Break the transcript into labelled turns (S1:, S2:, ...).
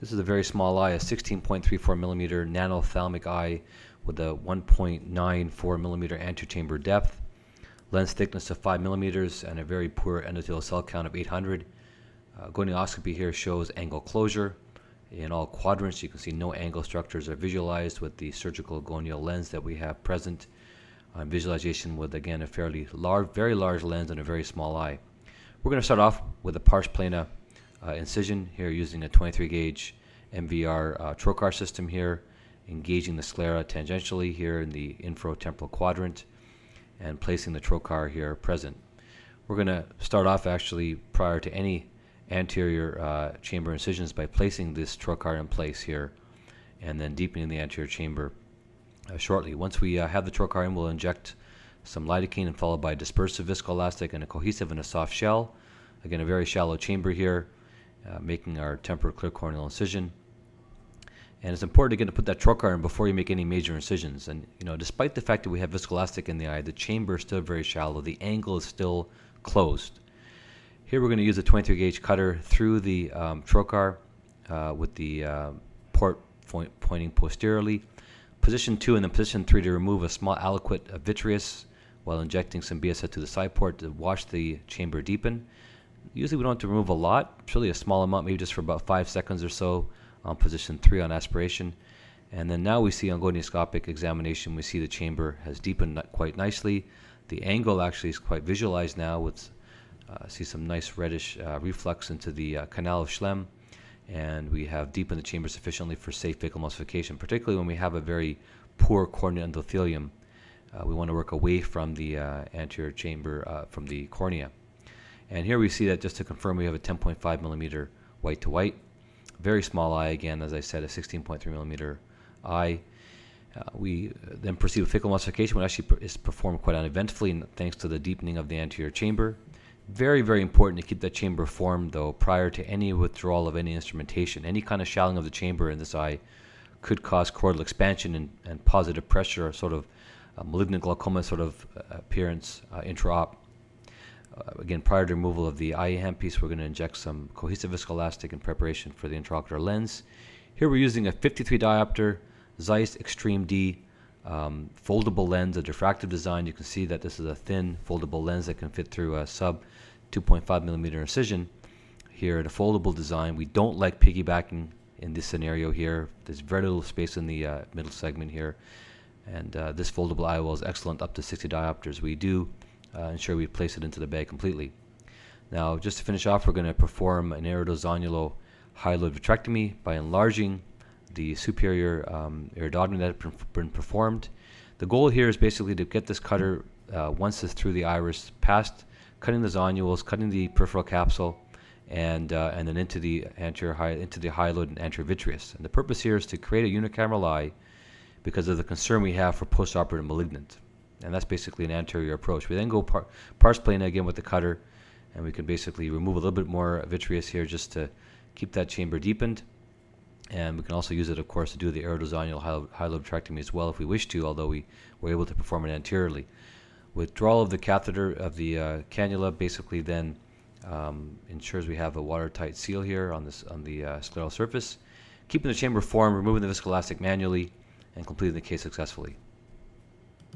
S1: This is a very small eye, a 16.34 millimeter nanophthalmic eye with a 1.94 millimeter antechamber depth, lens thickness of 5 millimeters, and a very poor endothelial cell count of 800. Uh, gonioscopy here shows angle closure. In all quadrants, you can see no angle structures are visualized with the surgical gonial lens that we have present. On visualization with, again, a fairly large, very large lens and a very small eye. We're going to start off with a pars plana uh, incision here using a 23 gauge MVR uh, trocar system here, engaging the sclera tangentially here in the infratemporal quadrant and placing the trocar here present. We're going to start off actually prior to any anterior uh, chamber incisions by placing this trocar in place here and then deepening the anterior chamber uh, shortly. Once we uh, have the trocar in, we'll inject some lidocaine and followed by dispersive viscoelastic and a cohesive and a soft shell. Again, a very shallow chamber here, uh, making our temporal clear corneal incision. And it's important again to put that trocar in before you make any major incisions. And you know, despite the fact that we have viscoelastic in the eye, the chamber is still very shallow. The angle is still closed. Here we're going to use a 23 gauge cutter through the um, trocar uh, with the uh, port point pointing posteriorly. Position 2 and then position 3 to remove a small aliquot of vitreous while injecting some BSS to the side port to watch the chamber deepen. Usually we don't have to remove a lot, it's really a small amount, maybe just for about 5 seconds or so on position 3 on aspiration. And then now we see on gonioscopic examination, we see the chamber has deepened quite nicely. The angle actually is quite visualized now with uh, see some nice reddish uh, reflux into the uh, canal of Schlemm, and we have deepened the chamber sufficiently for safe phacoemulsification, particularly when we have a very poor corneal endothelium. Uh, we want to work away from the uh, anterior chamber, uh, from the cornea. And here we see that just to confirm we have a 10.5 millimeter white to white. Very small eye again, as I said, a 16.3 millimeter eye. Uh, we then proceed with phacoemulsification, which actually is performed quite uneventfully thanks to the deepening of the anterior chamber. Very, very important to keep that chamber formed, though, prior to any withdrawal of any instrumentation. Any kind of shallowing of the chamber in this eye could cause choroidal expansion and, and positive pressure, or sort of malignant glaucoma sort of uh, appearance uh, intra-op. Uh, again, prior to removal of the eye handpiece, we're going to inject some cohesive viscoelastic in preparation for the intraocular lens. Here we're using a 53 diopter Zeiss XTreme D um, foldable lens, a diffractive design. You can see that this is a thin foldable lens that can fit through a sub 2.5 millimeter incision. Here at a foldable design, we don't like piggybacking in this scenario here. There's very little space in the uh, middle segment here. And uh, this foldable IOL is excellent up to 60 diopters. We do uh, ensure we place it into the bag completely. Now, just to finish off, we're going to perform an iridozonulo hyaloid vitrectomy by enlarging the superior um, iridotomy that has been performed. The goal here is basically to get this cutter uh, once it's through the iris, past cutting the zonules, cutting the peripheral capsule, and uh, and then into the anterior into the hyaloid and anterior vitreous. And the purpose here is to create a unicameral eye because of the concern we have for postoperative malignant. And that's basically an anterior approach. We then go par pars plana again with the cutter, and we can basically remove a little bit more vitreous here just to keep that chamber deepened. And we can also use it, of course, to do the iridozonular hyaloid vitrectomy as well if we wish to, although we were able to perform it anteriorly. Withdrawal of the catheter of the uh, cannula basically then um, ensures we have a watertight seal here on this on the uh, scleral surface, keeping the chamber formed, removing the viscoelastic manually, and completing the case successfully.